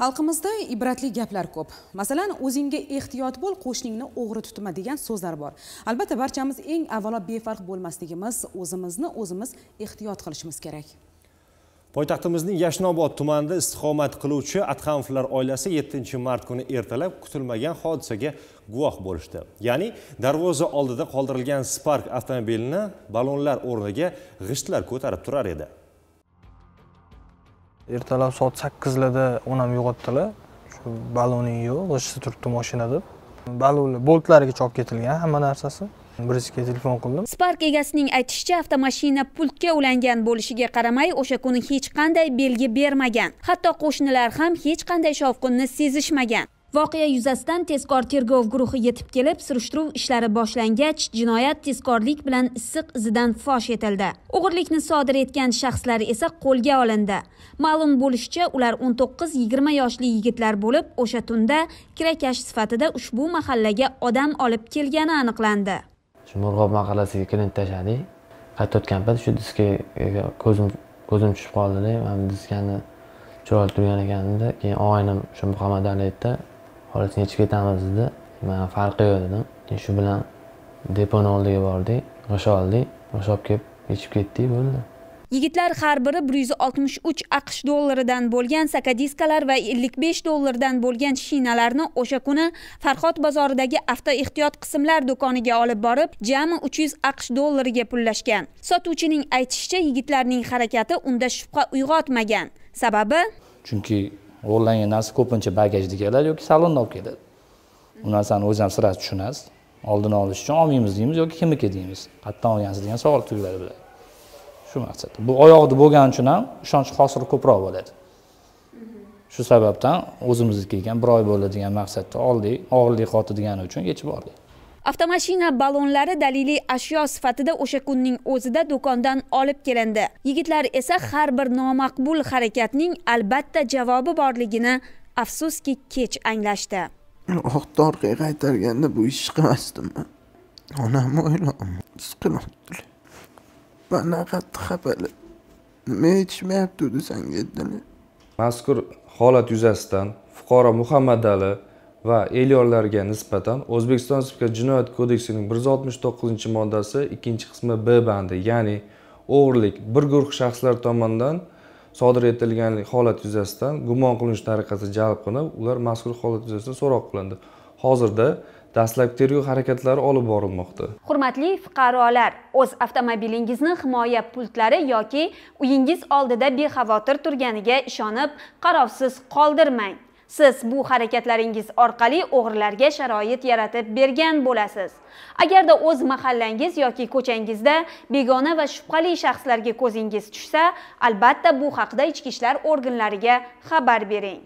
xalqimizda ibratli gaplar ko'p. Masalan o'zingga ehtiyot bo'l qo'shningni o'g'ri tutma degan so'zlar bor. Albatta barchamiz eng avvalo befarq bo'lmasligimiz o'zimizni o'zimiz ehtiyot qilishimiz kerak. Poytaxtimizning yashnobod tumanida istiqomat qiluvchi adhamovlar oilasi 7 mart kuni ertalab kutilmagan hodisaga guvoh bo'lishdi. Ya'ni darvoza oldida qoldirilgan spark avtomobilini ballonlar o'rniga g'ishtlar ko'tarib turar edi. Ertalab soat sakkizlarda onam uyg'otdilar. Shu balloning yo'q g'ishti turibdi moshina deb. Ballonlar boltlarigacha olib ketilgan hamma narsasi. Birinchiga telefon qildim. Spark egasining aytishicha avtomashina pultga ulangan bo'lishiga qaramay o'sha kuni hech qanday belgi bermagan. Hatto qo'shnilar ham hech qanday shovqinni sezishmagan. Voqea yuzasidan tezkor tergov guruhi yetib kelib surishtiruv ishlari boshlangach jinoyat tezkorlik bilan issiq izidan fosh etildi. O'g'irlikni sodir etgan shaxslar esa qo'lga olindi. Ma'lum bo'lishicha ular 19-20 yoshli yigitlar bo'lib o'sha tunda kirakash sifatida ushbu mahallaga odam olib kelgani aniqlandi. Shu murg'ob mahallasiga klient tashladik qaytayotgan payt shu diskaga e, ko'zim ko'zim tushib qoldida man diskani chiroyli turgan ekanimda keyin og'aynim shu muhammad ali aytdi xolasini yechib ketamiz dedi man farqi yo'q dedim. Keyin shu bilan deponi oldiga bordik. G'isht oldik. G'isht olib kelib yechib ketdik bo'ldi. Yigitlar har biri 163 aqsh dollaridan bo'lgan sakadiskalar va 55 dollardan bo'lgan shinalarni o'sha kuni farhod bozoridagi avto ehtiyot qismlar do'koniga olib borib jami 300 aqsh dollariga pullashgan. Sotuvchining aytishicha yigitlarning harakati unda shubha uyg'otmagan. Sababi? Chunki o'g'irlangan narsa ko'pincha bagajda keladi yoki salonda olib keladi. U narsani o'zi ham sira tushunasiz. Oldini olish uchun olmaymiz deymiz yoki kimniki deymiz. Qayerdan olgansiz degan savol tugiladi bular. Shu maqsadda. Bu oyoqda bo'lgani uchun ham ishonch hosili ko'proq bo'ladi. Shu sababdan o'zimizniki ekan bir oy bo'ldi degan maqsadda oldik. Og'irlik qoldi degani uchun yechib oldik. Avtomashina ballonlari daliliy ashyo sifatida o'sha kunning o'zida do'kondan olib kelindi. Yigitlar esa har bir nomaqbul harakatning albatta javobi borligini afsuski kech anglashdi. Oqni orqaga qaytarganda bu ishni qilmasdim onamni o'ylayapman his qilyaptilar mana qattiq xafalar nima yetishmayapti desang dedilar mazkur holat yuzasidan fuqaro muhammadali va elyorlarga nisbatan o'zbekiston respublikasi jinoyat kodeksining bir yuz oltmish to'qqizinchi moddasi ikkinchi qismi b bandi ya'ni o'g'irlik bir guruh shaxslar tomonidan sodir etilgan holat yuzasidan gumon qilinish tariqasida jalb qilinib ular mazkur holat yuzasidan so'roq qilindi. Hozirda dastlabki tergov harakatlari olib borilmoqda. Hurmatli fuqarolar o'z avtomobilingizni himoya pultlari yoki uyingiz oldida bexavotir turganiga ishonib qarovsiz qoldirmang. Siz bu harakatlaringiz orqali o'g'rilarga sharoit yaratib bergan bo'lasiz. Agarda o'z mahallangiz yoki ko'changizda begona va shubhali shaxslarga ko'zingiz tushsa albatta bu haqda ichki ishlar organlariga xabar bering.